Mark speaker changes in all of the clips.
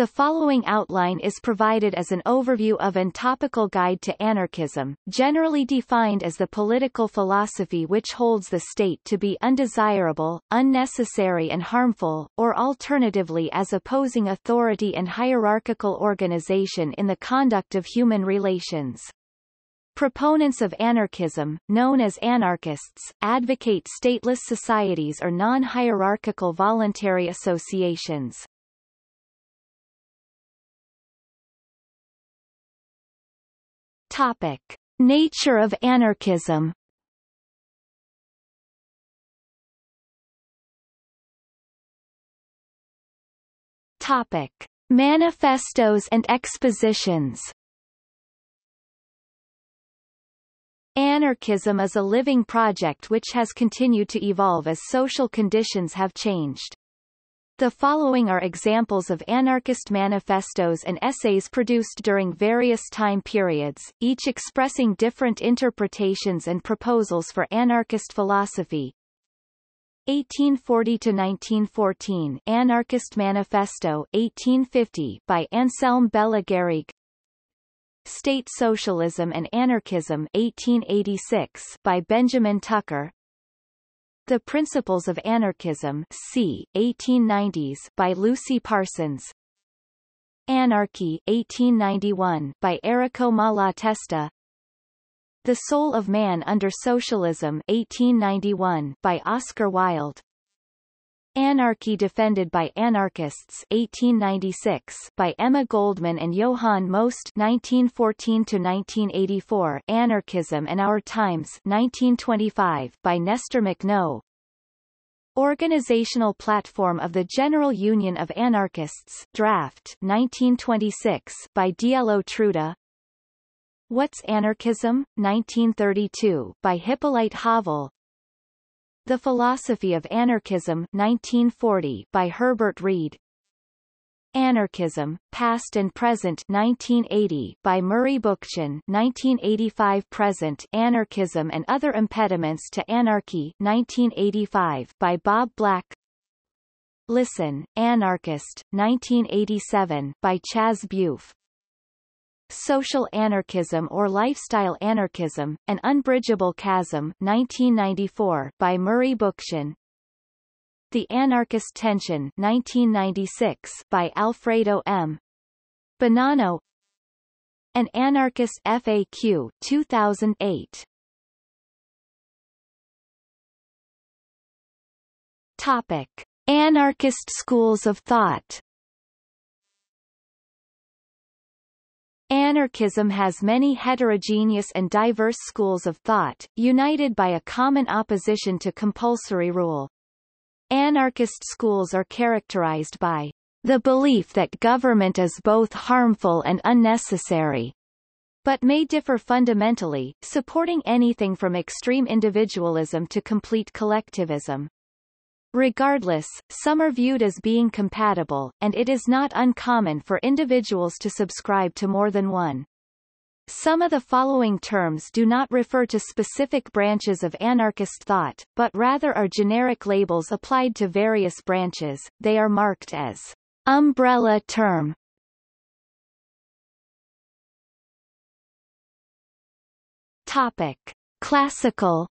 Speaker 1: The following outline is provided as an overview of an topical guide to anarchism, generally defined as the political philosophy which holds the state to be undesirable, unnecessary and harmful, or alternatively as opposing authority and hierarchical organization in the conduct of human relations. Proponents of anarchism, known as anarchists, advocate stateless societies or non-hierarchical voluntary associations. Topic. Nature of anarchism Topic. Manifestos and expositions Anarchism is a living project which has continued to evolve as social conditions have changed. The following are examples of anarchist manifestos and essays produced during various time periods, each expressing different interpretations and proposals for anarchist philosophy. 1840–1914 Anarchist Manifesto 1850 by Anselm Garrigue State Socialism and Anarchism 1886 by Benjamin Tucker the Principles of Anarchism c. 1890s by Lucy Parsons. Anarchy 1891 by Errico Malatesta. The Soul of Man Under Socialism 1891 by Oscar Wilde Anarchy Defended by Anarchists 1896 by Emma Goldman and Johann Most 1914-1984 Anarchism and Our Times 1925 by Nestor Makhno Organizational Platform of the General Union of Anarchists Draft 1926 by Dielo Truda. What's Anarchism? 1932 by Hippolyte Havel the Philosophy of Anarchism 1940 by Herbert Read Anarchism, Past and Present 1980 by Murray Bookchin 1985 Present Anarchism and Other Impediments to Anarchy 1985 by Bob Black. Listen, Anarchist 1987 by Chaz Bufe Social Anarchism or Lifestyle Anarchism, An Unbridgeable Chasm 1994 by Murray Bookchin The Anarchist Tension 1996 by Alfredo M. Bonanno An Anarchist FAQ 2008 Topic. Anarchist schools of thought Anarchism has many heterogeneous and diverse schools of thought, united by a common opposition to compulsory rule. Anarchist schools are characterized by the belief that government is both harmful and unnecessary, but may differ fundamentally, supporting anything from extreme individualism to complete collectivism. Regardless, some are viewed as being compatible, and it is not uncommon for individuals to subscribe to more than one. Some of the following terms do not refer to specific branches of anarchist thought, but rather are generic labels applied to various branches, they are marked as umbrella term. Topic. Classical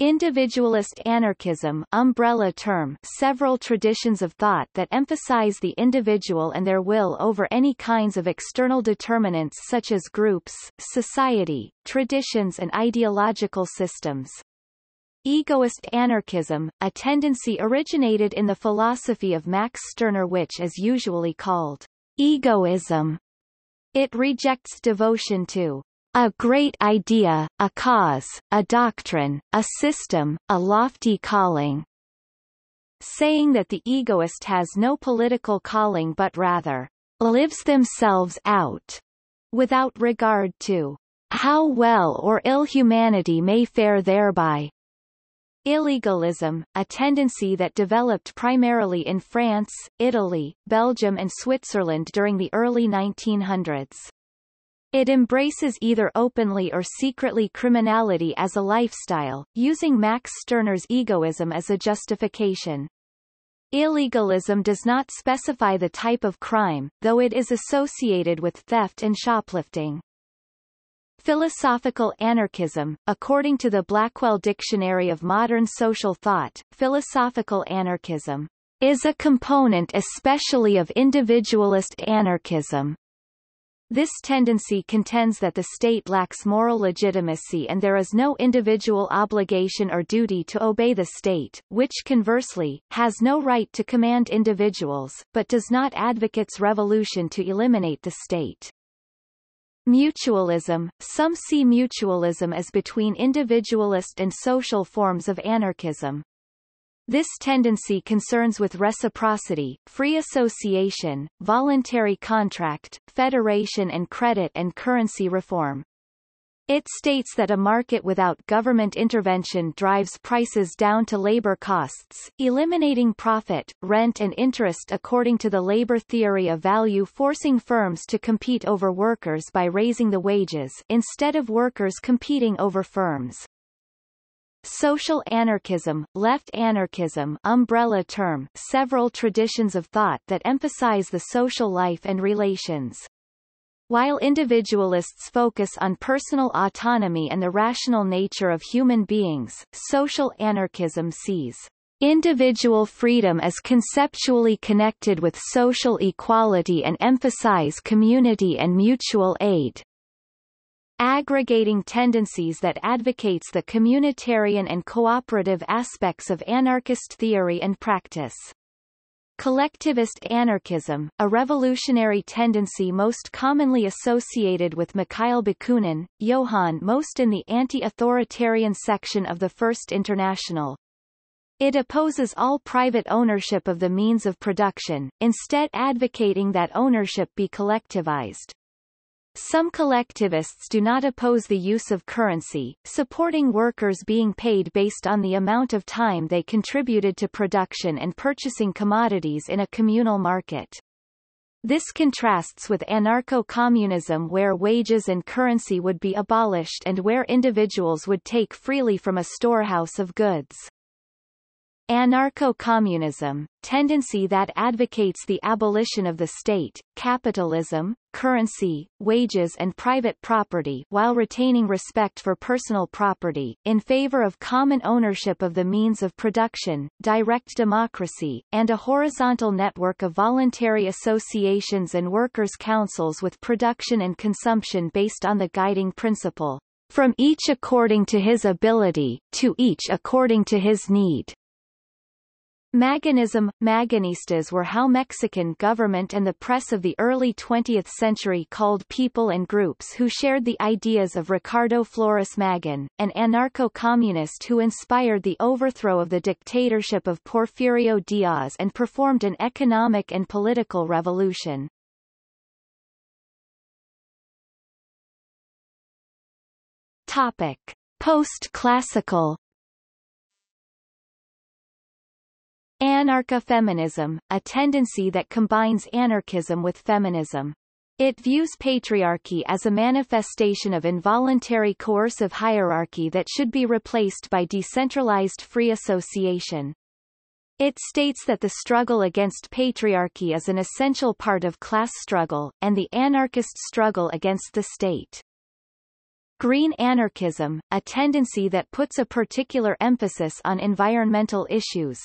Speaker 1: Individualist anarchism umbrella term several traditions of thought that emphasize the individual and their will over any kinds of external determinants such as groups, society, traditions and ideological systems. Egoist anarchism, a tendency originated in the philosophy of Max Stirner which is usually called egoism. It rejects devotion to a great idea, a cause, a doctrine, a system, a lofty calling, saying that the egoist has no political calling but rather lives themselves out, without regard to how well or ill humanity may fare thereby. Illegalism, a tendency that developed primarily in France, Italy, Belgium and Switzerland during the early 1900s. It embraces either openly or secretly criminality as a lifestyle, using Max Stirner's egoism as a justification. Illegalism does not specify the type of crime, though it is associated with theft and shoplifting. Philosophical anarchism, according to the Blackwell Dictionary of Modern Social Thought, philosophical anarchism is a component especially of individualist anarchism. This tendency contends that the state lacks moral legitimacy and there is no individual obligation or duty to obey the state, which conversely, has no right to command individuals, but does not advocates revolution to eliminate the state. Mutualism – Some see mutualism as between individualist and social forms of anarchism. This tendency concerns with reciprocity, free association, voluntary contract, federation and credit and currency reform. It states that a market without government intervention drives prices down to labor costs, eliminating profit, rent and interest according to the labor theory of value forcing firms to compete over workers by raising the wages instead of workers competing over firms. Social anarchism, left anarchism umbrella term several traditions of thought that emphasize the social life and relations. While individualists focus on personal autonomy and the rational nature of human beings, social anarchism sees individual freedom as conceptually connected with social equality and emphasize community and mutual aid. Aggregating tendencies that advocates the communitarian and cooperative aspects of anarchist theory and practice. Collectivist anarchism, a revolutionary tendency most commonly associated with Mikhail Bakunin, Johann Most in the anti-authoritarian section of the First International. It opposes all private ownership of the means of production, instead advocating that ownership be collectivized. Some collectivists do not oppose the use of currency, supporting workers being paid based on the amount of time they contributed to production and purchasing commodities in a communal market. This contrasts with anarcho-communism where wages and currency would be abolished and where individuals would take freely from a storehouse of goods. Anarcho-communism, tendency that advocates the abolition of the state, capitalism, currency, wages and private property while retaining respect for personal property, in favor of common ownership of the means of production, direct democracy, and a horizontal network of voluntary associations and workers' councils with production and consumption based on the guiding principle, from each according to his ability, to each according to his need. Magonism – Magonistas were how Mexican government and the press of the early 20th century called people and groups who shared the ideas of Ricardo Flores Magón, an anarcho-communist who inspired the overthrow of the dictatorship of Porfirio Diaz and performed an economic and political revolution. Topic. Post-classical Anarcha-feminism, a tendency that combines anarchism with feminism. It views patriarchy as a manifestation of involuntary coercive hierarchy that should be replaced by decentralized free association. It states that the struggle against patriarchy is an essential part of class struggle, and the anarchist struggle against the state. Green anarchism, a tendency that puts a particular emphasis on environmental issues.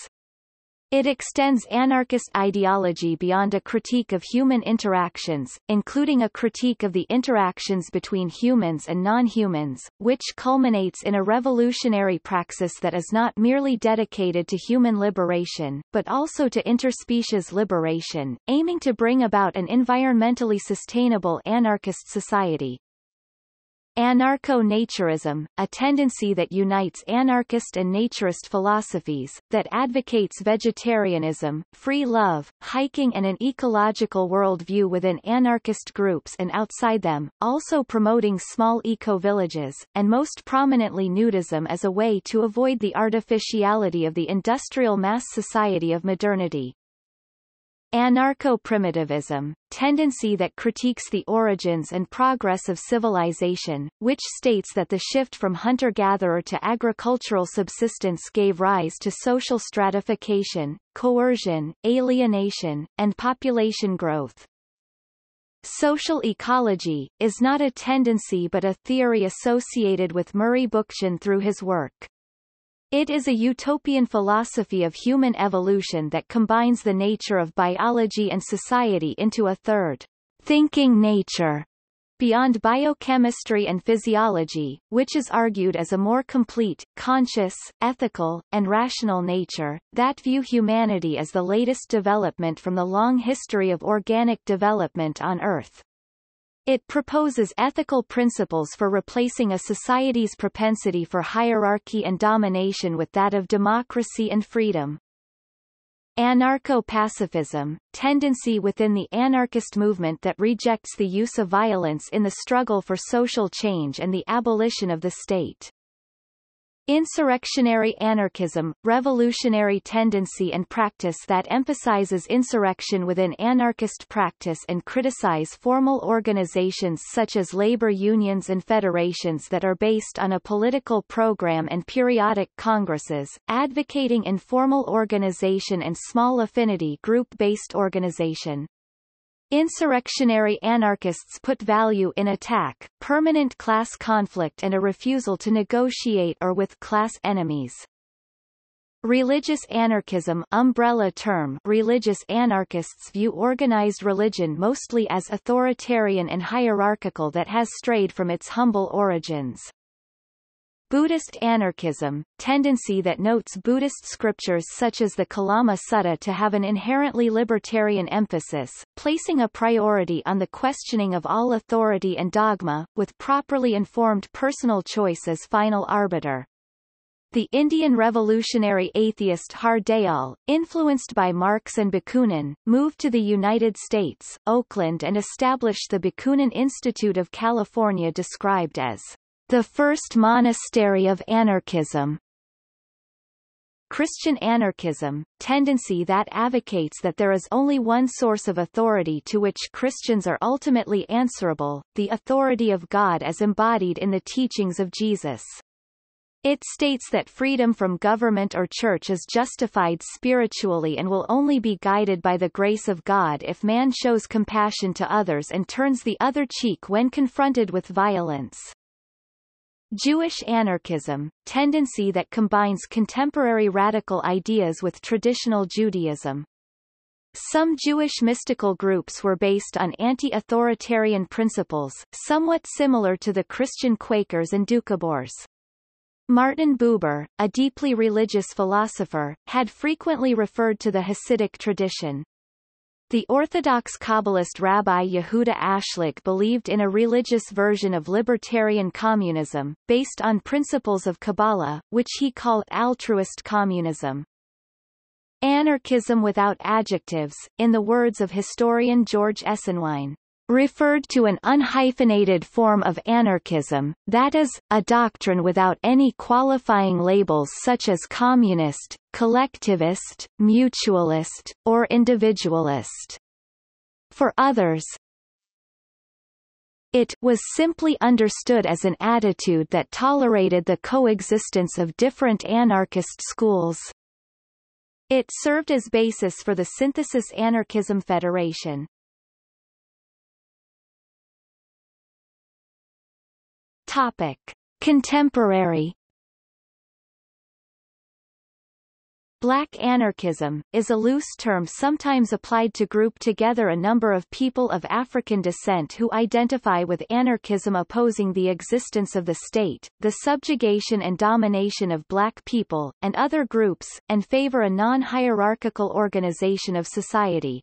Speaker 1: It extends anarchist ideology beyond a critique of human interactions, including a critique of the interactions between humans and non-humans, which culminates in a revolutionary praxis that is not merely dedicated to human liberation, but also to interspecies liberation, aiming to bring about an environmentally sustainable anarchist society. Anarcho-naturism, a tendency that unites anarchist and naturist philosophies, that advocates vegetarianism, free love, hiking and an ecological worldview within anarchist groups and outside them, also promoting small eco-villages, and most prominently nudism as a way to avoid the artificiality of the industrial mass society of modernity. Anarcho-primitivism, tendency that critiques the origins and progress of civilization, which states that the shift from hunter-gatherer to agricultural subsistence gave rise to social stratification, coercion, alienation, and population growth. Social ecology, is not a tendency but a theory associated with Murray Bookchin through his work. It is a utopian philosophy of human evolution that combines the nature of biology and society into a third, thinking nature, beyond biochemistry and physiology, which is argued as a more complete, conscious, ethical, and rational nature, that view humanity as the latest development from the long history of organic development on Earth. It proposes ethical principles for replacing a society's propensity for hierarchy and domination with that of democracy and freedom. Anarcho-pacifism, tendency within the anarchist movement that rejects the use of violence in the struggle for social change and the abolition of the state. Insurrectionary anarchism, revolutionary tendency and practice that emphasizes insurrection within anarchist practice and criticize formal organizations such as labor unions and federations that are based on a political program and periodic congresses, advocating informal organization and small affinity group-based organization. Insurrectionary anarchists put value in attack, permanent class conflict and a refusal to negotiate or with class enemies. Religious anarchism umbrella term religious anarchists view organized religion mostly as authoritarian and hierarchical that has strayed from its humble origins. Buddhist anarchism, tendency that notes Buddhist scriptures such as the Kalama Sutta to have an inherently libertarian emphasis, placing a priority on the questioning of all authority and dogma, with properly informed personal choice as final arbiter. The Indian revolutionary atheist Har Dayal, influenced by Marx and Bakunin, moved to the United States, Oakland and established the Bakunin Institute of California described as the first monastery of anarchism. Christian anarchism, tendency that advocates that there is only one source of authority to which Christians are ultimately answerable, the authority of God as embodied in the teachings of Jesus. It states that freedom from government or church is justified spiritually and will only be guided by the grace of God if man shows compassion to others and turns the other cheek when confronted with violence. Jewish anarchism, tendency that combines contemporary radical ideas with traditional Judaism. Some Jewish mystical groups were based on anti-authoritarian principles, somewhat similar to the Christian Quakers and Doukhobors. Martin Buber, a deeply religious philosopher, had frequently referred to the Hasidic tradition. The Orthodox Kabbalist Rabbi Yehuda Ashlag believed in a religious version of libertarian communism, based on principles of Kabbalah, which he called altruist communism. Anarchism without adjectives, in the words of historian George Esenwein, referred to an unhyphenated form of anarchism, that is, a doctrine without any qualifying labels such as communist, collectivist, mutualist, or individualist. For others, it was simply understood as an attitude that tolerated the coexistence of different anarchist schools. It served as basis for the Synthesis Anarchism Federation. Topic: Contemporary Black anarchism, is a loose term sometimes applied to group together a number of people of African descent who identify with anarchism opposing the existence of the state, the subjugation and domination of black people, and other groups, and favor a non-hierarchical organization of society.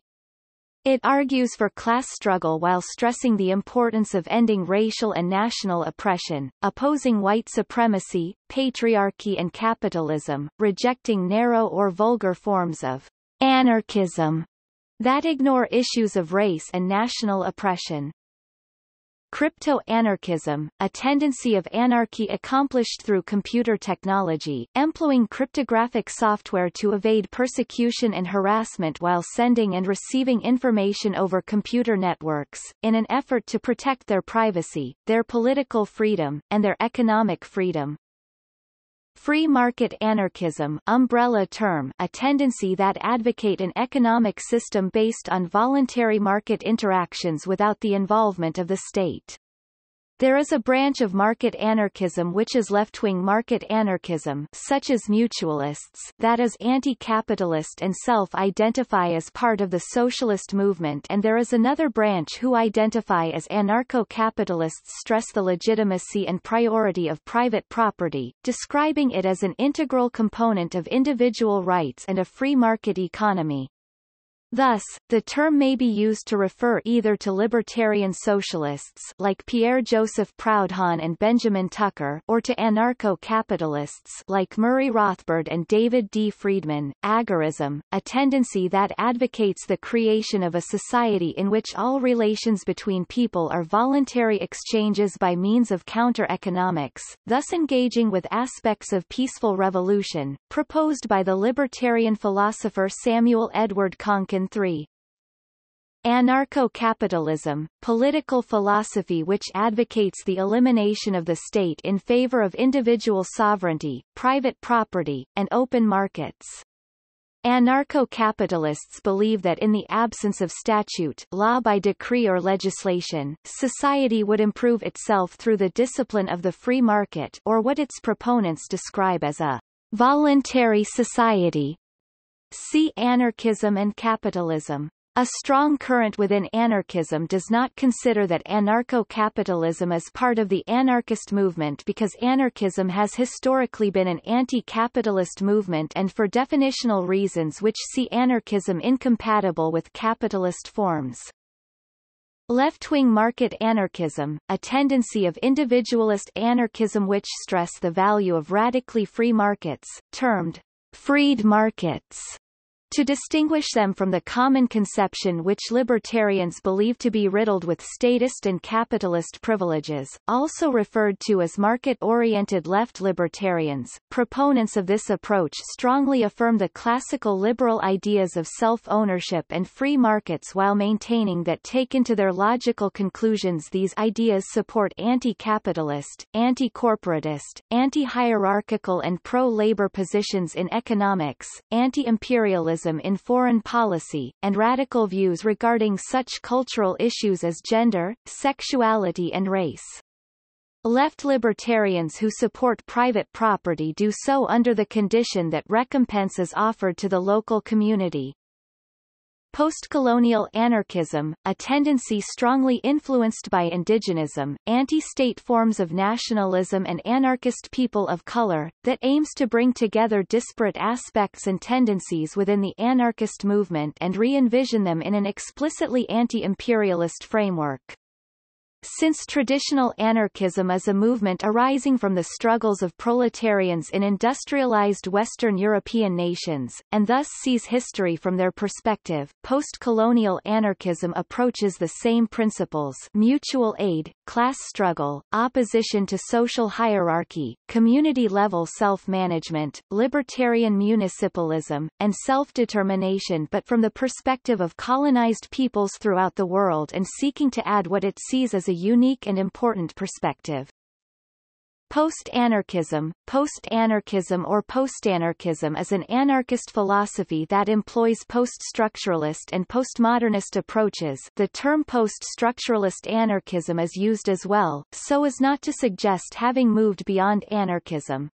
Speaker 1: It argues for class struggle while stressing the importance of ending racial and national oppression, opposing white supremacy, patriarchy and capitalism, rejecting narrow or vulgar forms of anarchism that ignore issues of race and national oppression. Crypto-anarchism, a tendency of anarchy accomplished through computer technology, employing cryptographic software to evade persecution and harassment while sending and receiving information over computer networks, in an effort to protect their privacy, their political freedom, and their economic freedom. Free market anarchism umbrella term a tendency that advocate an economic system based on voluntary market interactions without the involvement of the state. There is a branch of market anarchism which is left-wing market anarchism such as mutualists that is anti-capitalist and self-identify as part of the socialist movement and there is another branch who identify as anarcho-capitalists stress the legitimacy and priority of private property, describing it as an integral component of individual rights and a free market economy. Thus, the term may be used to refer either to libertarian socialists like Pierre-Joseph Proudhon and Benjamin Tucker or to anarcho-capitalists like Murray Rothbard and David D. Friedman. Agorism, a tendency that advocates the creation of a society in which all relations between people are voluntary exchanges by means of counter-economics, thus engaging with aspects of peaceful revolution, proposed by the libertarian philosopher Samuel Edward Konkin 3. Anarcho-capitalism, political philosophy which advocates the elimination of the state in favor of individual sovereignty, private property, and open markets. Anarcho-capitalists believe that in the absence of statute law by decree or legislation, society would improve itself through the discipline of the free market or what its proponents describe as a voluntary society, See Anarchism and Capitalism. A strong current within anarchism does not consider that anarcho-capitalism is part of the anarchist movement because anarchism has historically been an anti-capitalist movement and for definitional reasons which see anarchism incompatible with capitalist forms. Left-wing market anarchism, a tendency of individualist anarchism which stress the value of radically free markets, termed freed markets to distinguish them from the common conception which libertarians believe to be riddled with statist and capitalist privileges, also referred to as market-oriented left libertarians, proponents of this approach strongly affirm the classical liberal ideas of self-ownership and free markets while maintaining that taken to their logical conclusions these ideas support anti-capitalist, anti-corporatist, anti-hierarchical and pro-labor positions in economics, anti-imperialism in foreign policy, and radical views regarding such cultural issues as gender, sexuality and race. Left libertarians who support private property do so under the condition that recompense is offered to the local community. Post-colonial anarchism, a tendency strongly influenced by indigenism, anti-state forms of nationalism and anarchist people of color, that aims to bring together disparate aspects and tendencies within the anarchist movement and re-envision them in an explicitly anti-imperialist framework. Since traditional anarchism is a movement arising from the struggles of proletarians in industrialized Western European nations, and thus sees history from their perspective, post-colonial anarchism approaches the same principles mutual aid, class struggle, opposition to social hierarchy, community-level self-management, libertarian municipalism, and self-determination. But from the perspective of colonized peoples throughout the world and seeking to add what it sees as a unique and important perspective. Post-anarchism, post-anarchism or post-anarchism is an anarchist philosophy that employs post-structuralist and postmodernist approaches the term post-structuralist anarchism is used as well, so as not to suggest having moved beyond anarchism.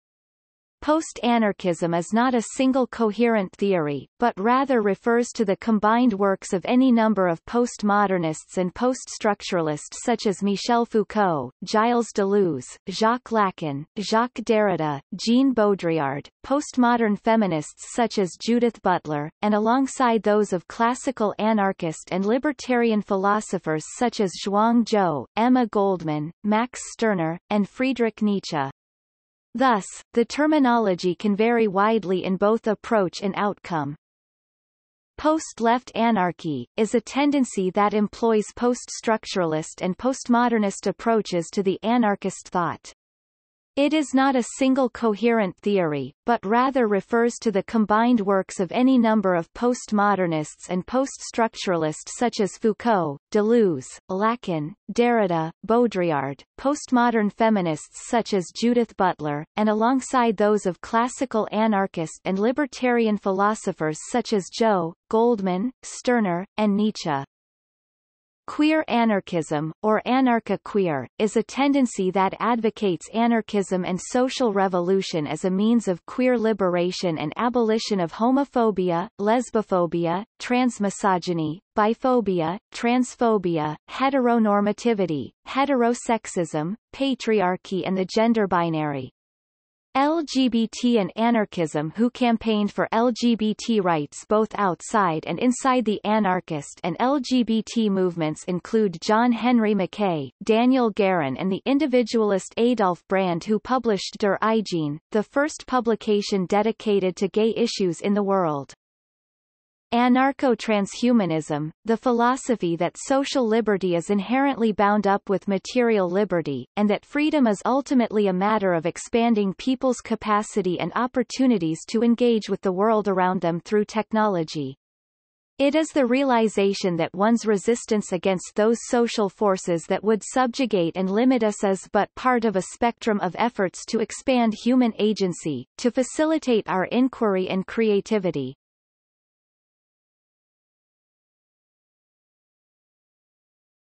Speaker 1: Post-anarchism is not a single coherent theory, but rather refers to the combined works of any number of postmodernists and poststructuralists such as Michel Foucault, Gilles Deleuze, Jacques Lacan, Jacques Derrida, Jean Baudrillard, postmodern feminists such as Judith Butler, and alongside those of classical anarchist and libertarian philosophers such as Zhuang Zhou, Emma Goldman, Max Stirner, and Friedrich Nietzsche. Thus, the terminology can vary widely in both approach and outcome. Post-left anarchy, is a tendency that employs post-structuralist and postmodernist approaches to the anarchist thought. It is not a single coherent theory, but rather refers to the combined works of any number of postmodernists and poststructuralists such as Foucault, Deleuze, Lacan, Derrida, Baudrillard, postmodern feminists such as Judith Butler, and alongside those of classical anarchist and libertarian philosophers such as Zhou, Goldman, Stirner, and Nietzsche. Queer anarchism, or anarcha-queer, is a tendency that advocates anarchism and social revolution as a means of queer liberation and abolition of homophobia, lesbophobia, transmisogyny, biphobia, transphobia, heteronormativity, heterosexism, patriarchy and the gender binary. LGBT and anarchism who campaigned for LGBT rights both outside and inside the anarchist and LGBT movements include John Henry Mackay, Daniel Guerin and the individualist Adolf Brand who published Der Eigene, the first publication dedicated to gay issues in the world. Anarcho-transhumanism, the philosophy that social liberty is inherently bound up with material liberty, and that freedom is ultimately a matter of expanding people's capacity and opportunities to engage with the world around them through technology. It is the realization that one's resistance against those social forces that would subjugate and limit us is but part of a spectrum of efforts to expand human agency, to facilitate our inquiry and creativity.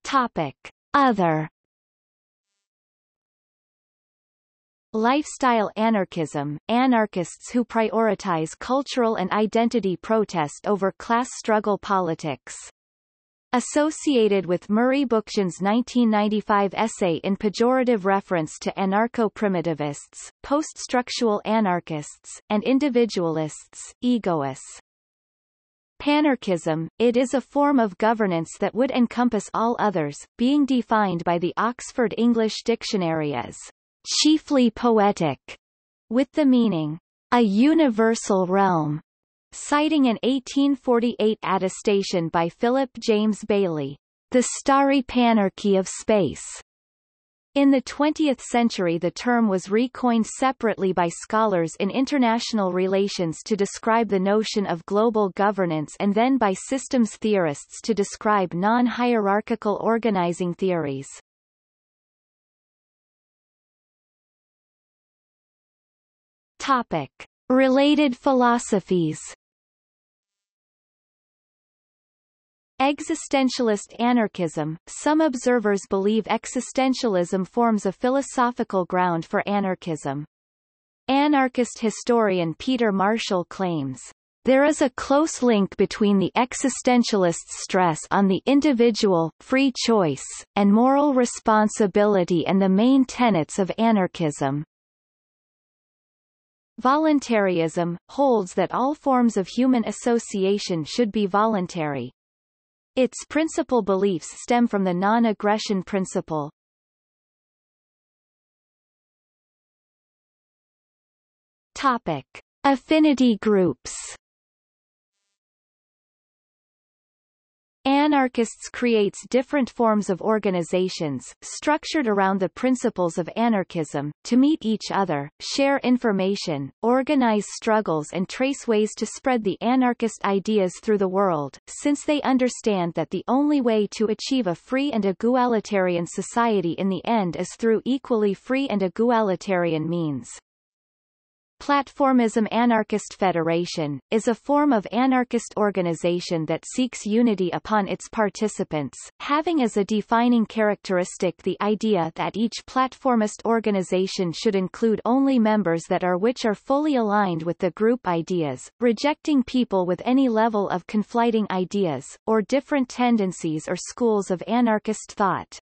Speaker 1: Topic. Other Lifestyle anarchism, anarchists who prioritize cultural and identity protest over class struggle politics. Associated with Murray Bookchin's 1995 essay in pejorative reference to anarcho-primitivists, post-structural anarchists, and individualists, egoists. Panarchism, it is a form of governance that would encompass all others, being defined by the Oxford English Dictionary as chiefly poetic, with the meaning, a universal realm, citing an 1848 attestation by Philip James Bailey, the starry panarchy of space, in the 20th century the term was recoined separately by scholars in international relations to describe the notion of global governance and then by systems theorists to describe non-hierarchical organizing theories. Topic. Related philosophies Existentialist anarchism Some observers believe existentialism forms a philosophical ground for anarchism. Anarchist historian Peter Marshall claims, there is a close link between the existentialist's stress on the individual, free choice, and moral responsibility and the main tenets of anarchism. Voluntarism, holds that all forms of human association should be voluntary, its principal beliefs stem from the non-aggression principle. Topic. Affinity groups Anarchists creates different forms of organizations, structured around the principles of anarchism, to meet each other, share information, organize struggles and trace ways to spread the anarchist ideas through the world, since they understand that the only way to achieve a free and egalitarian society in the end is through equally free and egalitarian means. Platformism Anarchist Federation, is a form of anarchist organization that seeks unity upon its participants, having as a defining characteristic the idea that each platformist organization should include only members that are which are fully aligned with the group ideas, rejecting people with any level of conflighting ideas, or different tendencies or schools of anarchist thought.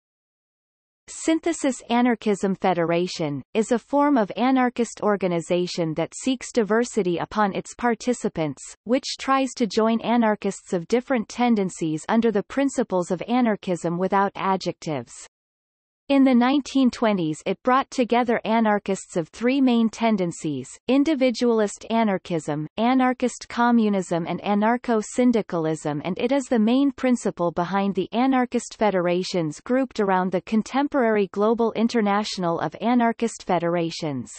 Speaker 1: Synthesis Anarchism Federation, is a form of anarchist organization that seeks diversity upon its participants, which tries to join anarchists of different tendencies under the principles of anarchism without adjectives. In the 1920s it brought together anarchists of three main tendencies, individualist anarchism, anarchist communism and anarcho-syndicalism and it is the main principle behind the anarchist federations grouped around the contemporary Global International of Anarchist Federations.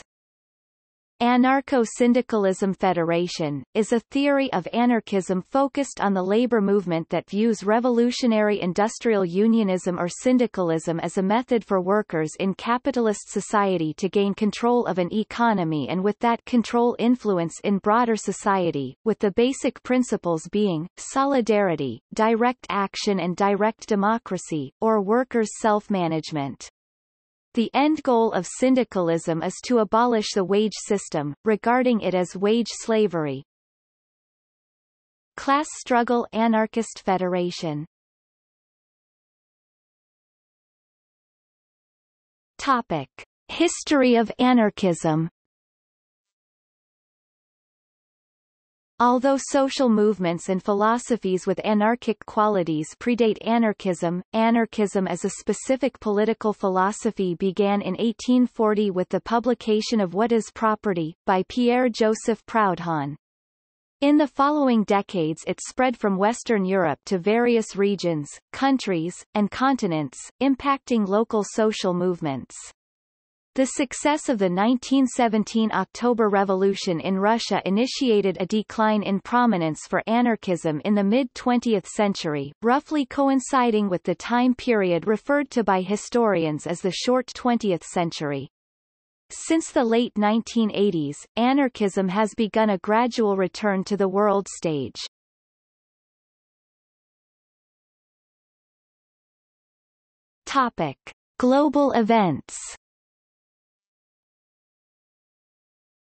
Speaker 1: Anarcho-Syndicalism Federation, is a theory of anarchism focused on the labor movement that views revolutionary industrial unionism or syndicalism as a method for workers in capitalist society to gain control of an economy and with that control influence in broader society, with the basic principles being, solidarity, direct action and direct democracy, or workers' self-management. The end goal of syndicalism is to abolish the wage system, regarding it as wage slavery. Class Struggle Anarchist Federation Topic. History of anarchism Although social movements and philosophies with anarchic qualities predate anarchism, anarchism as a specific political philosophy began in 1840 with the publication of What is Property, by Pierre-Joseph Proudhon. In the following decades it spread from Western Europe to various regions, countries, and continents, impacting local social movements. The success of the 1917 October Revolution in Russia initiated a decline in prominence for anarchism in the mid-20th century, roughly coinciding with the time period referred to by historians as the short 20th century. Since the late 1980s, anarchism has begun a gradual return to the world stage. Topic. Global events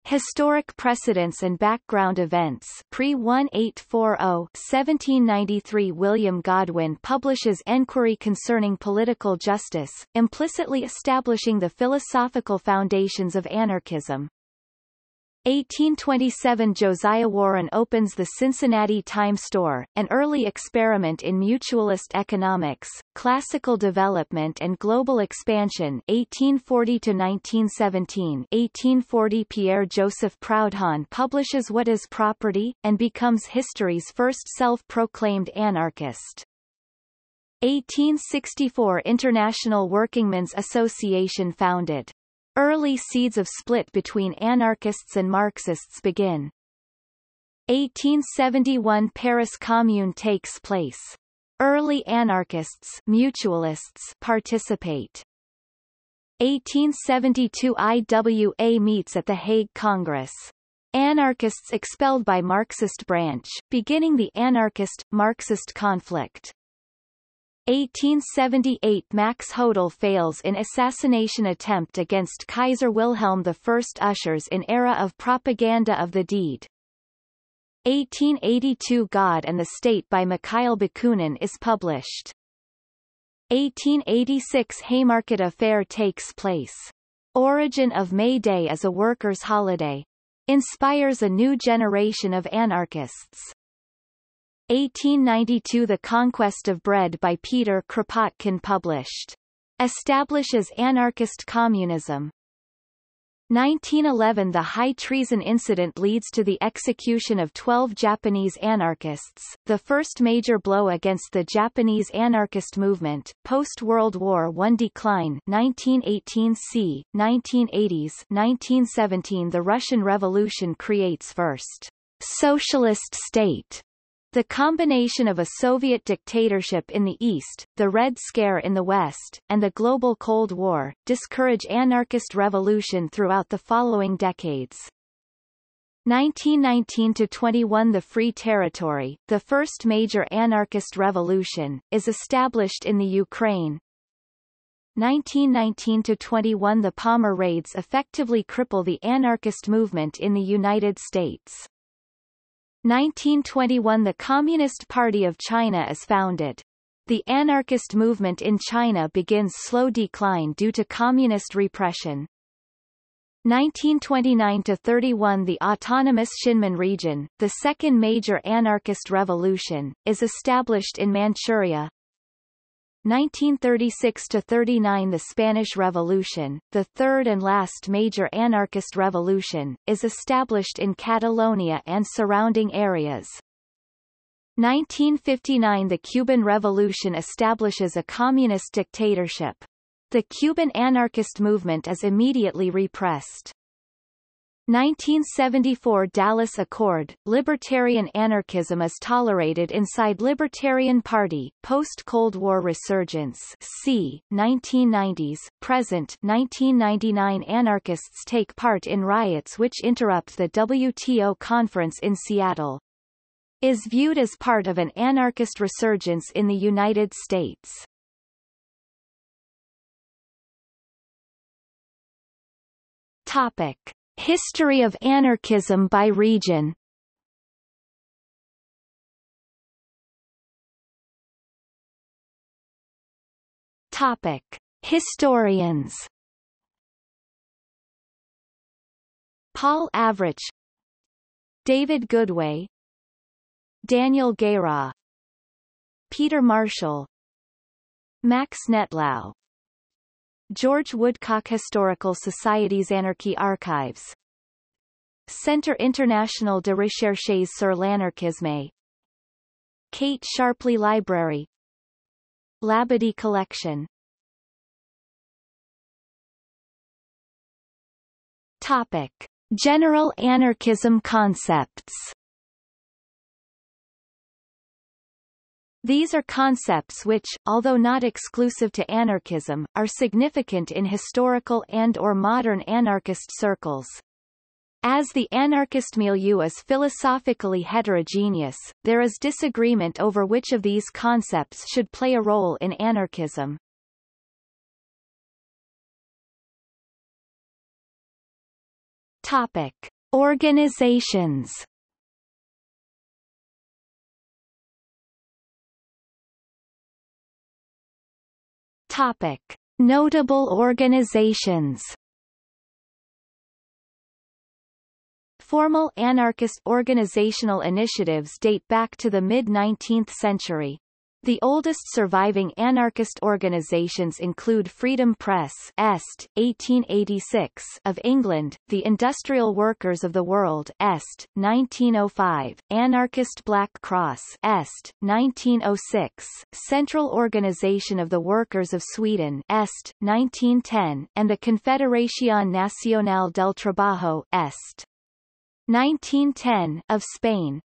Speaker 1: Historic precedents and background events Pre-1840-1793 William Godwin publishes Enquiry Concerning Political Justice, implicitly establishing the philosophical foundations of anarchism. 1827 Josiah Warren opens the Cincinnati Time Store, an early experiment in mutualist economics, classical development and global expansion 1840 to 1917 1840 Pierre-Joseph Proudhon publishes What is Property, and becomes history's first self-proclaimed anarchist. 1864 International Workingmen's Association founded. Early seeds of split between anarchists and Marxists begin. 1871 Paris Commune takes place. Early anarchists mutualists participate. 1872 IWA meets at the Hague Congress. Anarchists expelled by Marxist branch, beginning the anarchist-Marxist conflict. 1878 Max Hodel fails in assassination attempt against Kaiser Wilhelm I. Ushers in era of propaganda of the deed. 1882 God and the State by Mikhail Bakunin is published. 1886 Haymarket Affair takes place. Origin of May Day as a workers' holiday. Inspires a new generation of anarchists. 1892 The Conquest of Bread by Peter Kropotkin published. Establishes anarchist communism. 1911 The high treason incident leads to the execution of 12 Japanese anarchists, the first major blow against the Japanese anarchist movement, post-World War I decline 1918 c. 1980s 1917 The Russian Revolution creates first socialist state the combination of a Soviet dictatorship in the East, the Red Scare in the West, and the global Cold War, discourage anarchist revolution throughout the following decades. 1919-21 The Free Territory, the first major anarchist revolution, is established in the Ukraine. 1919-21 The Palmer raids effectively cripple the anarchist movement in the United States. 1921 The Communist Party of China is founded. The anarchist movement in China begins slow decline due to communist repression. 1929–31 The autonomous Xinmin region, the second major anarchist revolution, is established in Manchuria. 1936–39 The Spanish Revolution, the third and last major anarchist revolution, is established in Catalonia and surrounding areas. 1959 The Cuban Revolution establishes a communist dictatorship. The Cuban anarchist movement is immediately repressed. 1974 Dallas Accord, libertarian anarchism is tolerated inside Libertarian Party, post-Cold War resurgence c. 1990s, present 1999 anarchists take part in riots which interrupt the WTO conference in Seattle is viewed as part of an anarchist resurgence in the United States. Topic. History of anarchism by region. Topic. Historians. Paul Avrich David Goodway. Daniel Guérin Peter Marshall. Max Nettlau George Woodcock Historical Society's Anarchy Archives. Centre International de Recherches sur l'Anarchisme. Kate Sharpley Library. Labadie Collection. Topic. General anarchism concepts These are concepts which, although not exclusive to anarchism, are significant in historical and or modern anarchist circles. As the anarchist milieu is philosophically heterogeneous, there is disagreement over which of these concepts should play a role in anarchism. Topic. Organizations Topic. Notable organizations Formal anarchist organizational initiatives date back to the mid-19th century. The oldest surviving anarchist organisations include Freedom Press Est, 1886 of England, the Industrial Workers of the World Est, 1905, Anarchist Black Cross Est, 1906, Central Organization of the Workers of Sweden Est, 1910, and the Confederación Nacional del Trabajo Est. 1910 of Spain.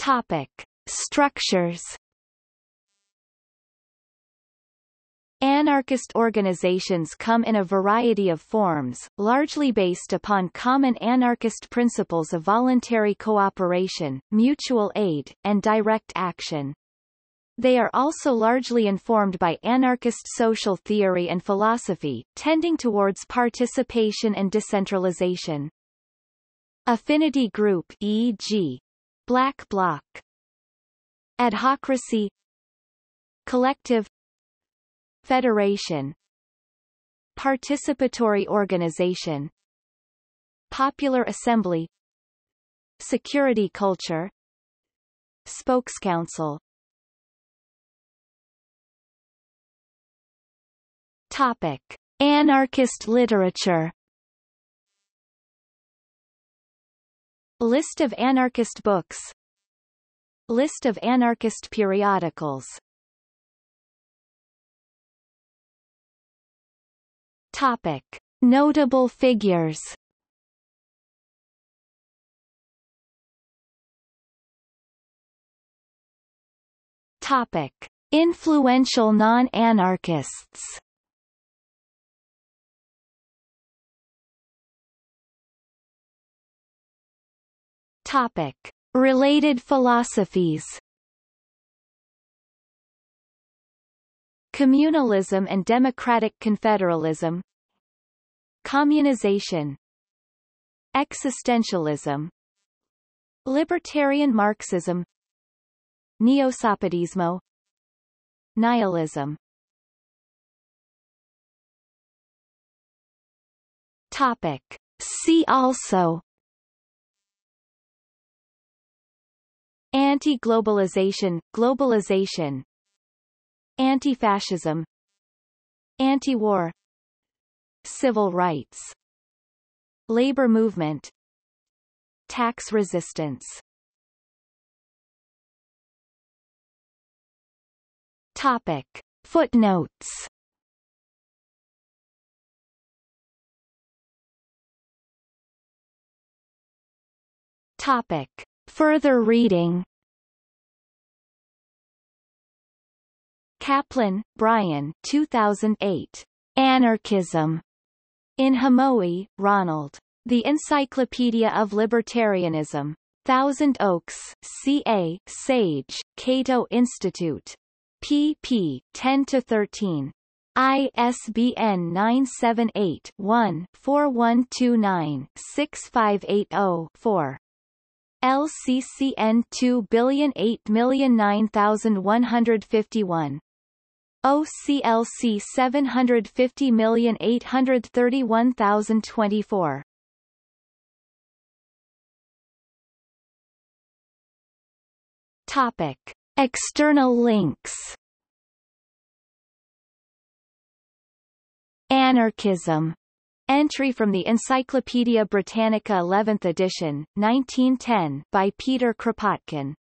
Speaker 1: Topic. Structures Anarchist organizations come in a variety of forms, largely based upon common anarchist principles of voluntary cooperation, mutual aid, and direct action. They are also largely informed by anarchist social theory and philosophy, tending towards participation and decentralization. Affinity group e.g. Black Bloc. Adhocracy. Collective. Federation. Participatory organization. Popular Assembly. Security culture. Spokescouncil. Topic. Anarchist literature List of anarchist books List of anarchist periodicals Topic. Notable figures Topic. Influential non-anarchists Topic. Related philosophies. Communalism and democratic confederalism. Communization. Existentialism. Libertarian Marxism. Neozapatismo. Nihilism. Topic. See also Anti-globalization, globalization. Anti-fascism. Anti-war. Civil rights. Labor movement. Tax resistance. Topic. Footnotes. Topic. Further reading Caplan, Bryan 2008. Anarchism. In Hamowy, Ronald. The Encyclopedia of Libertarianism. Thousand Oaks, CA, Sage, Cato Institute. pp. 10-13. ISBN 978-1-4129-6580-4. LCCN 208009151. OCLC 750831024. Topic. External links Anarchism Entry from the Encyclopædia Britannica 11th edition, 1910 by Peter Kropotkin